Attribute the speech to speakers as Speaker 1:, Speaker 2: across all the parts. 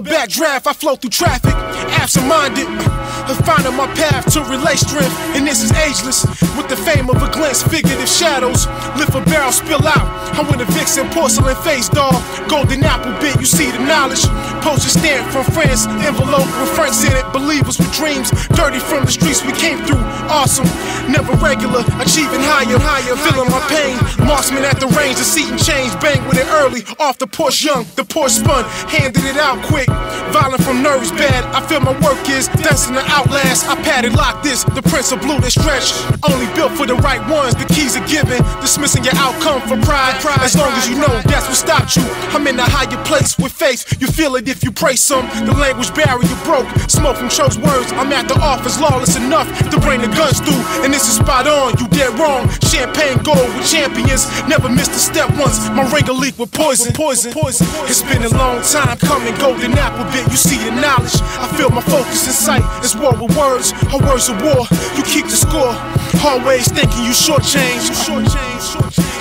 Speaker 1: a backdraft. I flow through traffic, absent minded. Uh, finding my path to relay strength, and this is ageless. With the fame of a glance, figurative shadows. Lift a barrel, spill out. I win a vixen, porcelain face doll. Golden apple bit, you see the knowledge. Postage stamp from France, envelope with friends in it. Believers with dreams, dirty from the streets we came through. Awesome, never regular, achieving higher, higher. Feeling my pain, marksman at the range, the seat and change. Bang with it early, off the Porsche young, the Porsche spun, handed it out quick. Violent from nerves, bad. I feel my work is dancing the outlast. I padded lock this, the Prince of Blue that stretch. Only built for the right ones, the keys are given. Dismissing your outcome for pride, pride. As long as you know that's what stopped you. I'm in a higher place with faith. You feel it if you pray some. The language barrier broke. Smoke from chose words. I'm at the office, lawless enough to bring the guns through. And this is spot on, you dead wrong. Champagne gold with champions. Never missed a step once. My ring a leak with poison. Poison, poison. It's been a long time coming. Golden apple bit, you see the knowledge. I feel my focus in sight. It's war with words. Her words of war. You keep the score. Always thinking you shortchange.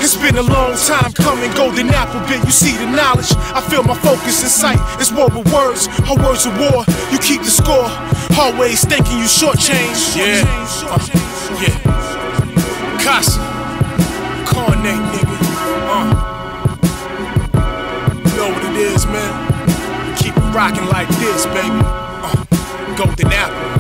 Speaker 1: It's been a long time coming, golden apple bit. You see the knowledge. I feel my focus in sight. It's war with words, her words of war. You keep the score. Always thinking you shortchange.
Speaker 2: Yeah. Uh, yeah. Casa. Karnate, nigga. Uh. You know what it is, man. Keep it rocking like this, baby. Uh. Golden apple.